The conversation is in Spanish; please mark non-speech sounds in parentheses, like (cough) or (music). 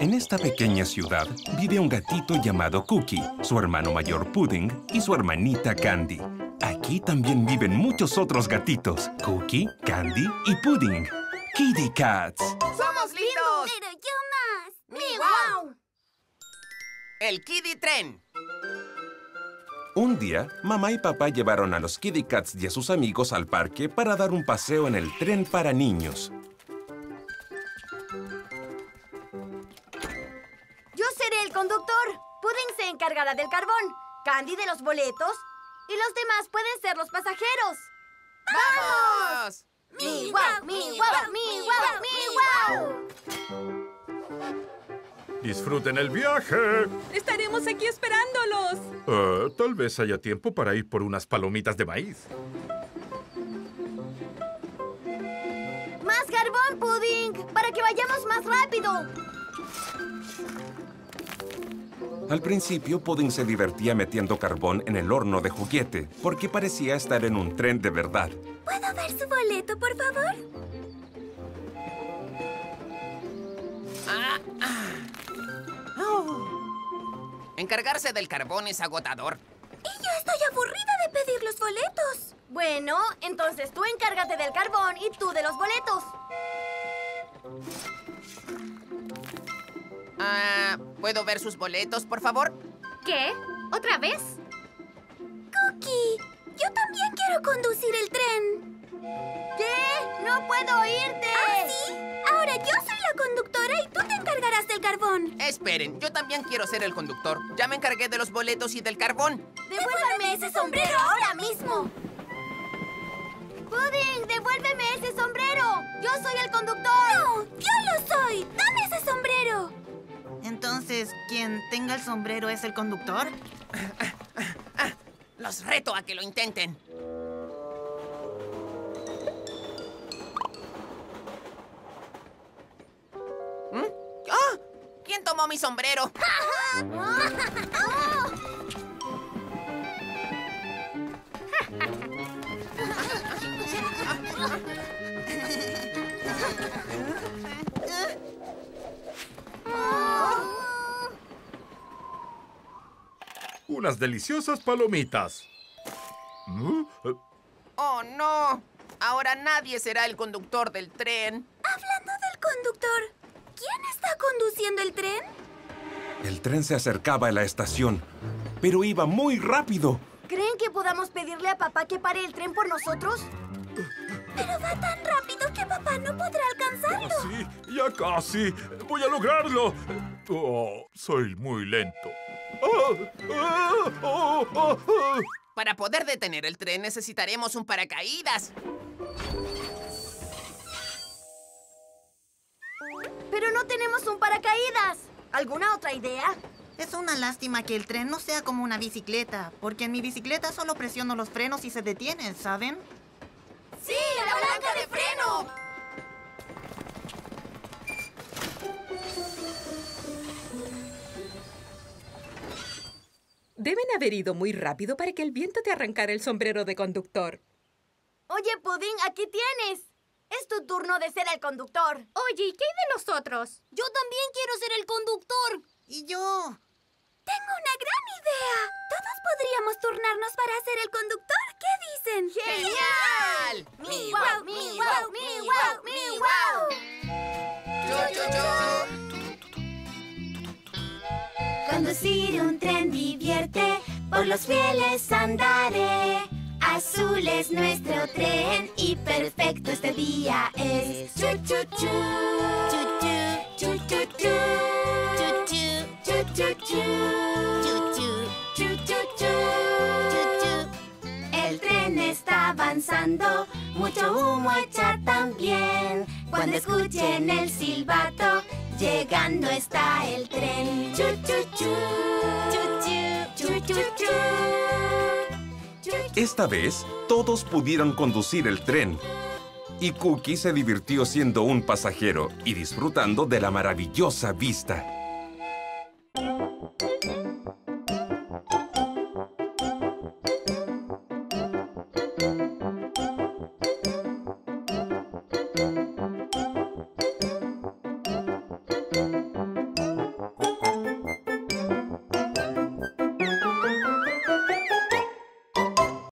En esta pequeña ciudad vive un gatito llamado Cookie, su hermano mayor Pudding y su hermanita Candy. Aquí también viven muchos otros gatitos, Cookie, Candy y Pudding. Kitty Cats. ¡Somos lindos! Pero yo más. ¡Mi wow! El Kitty Tren. Un día, mamá y papá llevaron a los Kitty Cats y a sus amigos al parque para dar un paseo en el tren para niños. Encargará del carbón, Candy de los boletos y los demás pueden ser los pasajeros. ¡Vamos! ¡Mi guau! ¡Mi guau! ¡Mi guau! ¡Mi guau! ¡Disfruten el viaje! Estaremos aquí esperándolos. Eh, tal vez haya tiempo para ir por unas palomitas de maíz. ¡Más carbón, Pudding! ¡Para que vayamos más rápido! Al principio, Pudding se divertía metiendo carbón en el horno de juguete, porque parecía estar en un tren de verdad. ¿Puedo ver su boleto, por favor? Ah, ah. Oh. Encargarse del carbón es agotador. Y yo estoy aburrida de pedir los boletos. Bueno, entonces tú encárgate del carbón y tú de los boletos. Ah, ¿Puedo ver sus boletos, por favor? ¿Qué? ¿Otra vez? Cookie, yo también quiero conducir el tren. ¿Qué? ¡No puedo oírte! ¿Ah, sí? Ahora yo soy la conductora y tú te encargarás del carbón. Esperen, yo también quiero ser el conductor. Ya me encargué de los boletos y del carbón. ¡Devuélvame ese sombrero ahora mismo! ¡Pudding, devuélveme ese sombrero! ¡Yo soy el conductor! ¡No! ¡Yo lo soy! ¡Dame ese sombrero! Entonces, ¿quien tenga el sombrero es el conductor? (laughs) Los reto a que lo intenten. ¿Mm? ¡Ah! ¿Quién tomó mi sombrero? (laughs) Unas deliciosas palomitas. ¿Mm? ¡Oh, no! Ahora nadie será el conductor del tren. Hablando del conductor, ¿quién está conduciendo el tren? El tren se acercaba a la estación, pero iba muy rápido. ¿Creen que podamos pedirle a papá que pare el tren por nosotros? Pero va tan rápido que papá no podrá alcanzarlo. Casi, ya casi. Voy a lograrlo. Oh, soy muy lento. Ah, ah, oh, oh, oh. Para poder detener el tren necesitaremos un paracaídas. Pero no tenemos un paracaídas. ¿Alguna otra idea? Es una lástima que el tren no sea como una bicicleta, porque en mi bicicleta solo presiono los frenos y se detienen, ¿saben? ¡Sí, la palanca de freno! Deben haber ido muy rápido para que el viento te arrancara el sombrero de conductor. Oye, Pudding, aquí tienes. Es tu turno de ser el conductor. Oye, ¿y qué hay de nosotros? Yo también quiero ser el conductor. ¿Y yo? Tengo una gran idea. Todos podríamos turnarnos para ser el conductor. ¿Qué dicen? ¡Genial! ¡Mi guau, mi guau, mi guau, mi guau! ¡Chu, chu, Conducir un tren divierte, por los fieles andaré. Azul es nuestro tren y perfecto este día es. Chu chu. Chu chu. Chu chu chu. Chu chu. Chu chu chu. Chu chu. El tren está avanzando, mucho humo echa también. Cuando escuchen el silbato, llegando está el tren. Esta vez, todos pudieron conducir el tren. Y Cookie se divirtió siendo un pasajero y disfrutando de la maravillosa vista. Música